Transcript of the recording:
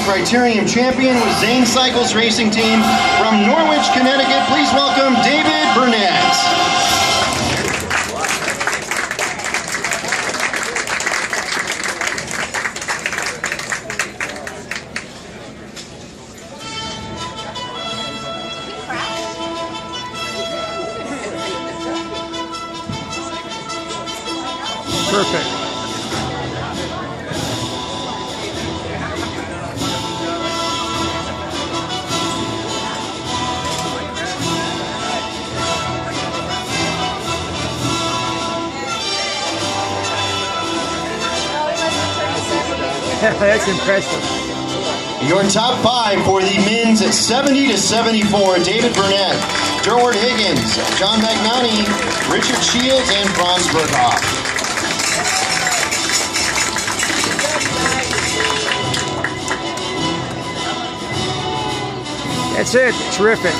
Criterium champion with Zane Cycles Racing Team from Norwich, Connecticut. Please welcome David Burnett. Perfect. That's impressive. Your top five for the men's at 70 to 74. David Burnett, Durward Higgins, John Magnani, Richard Shields, and Franz Berghoff. That's it. Terrific.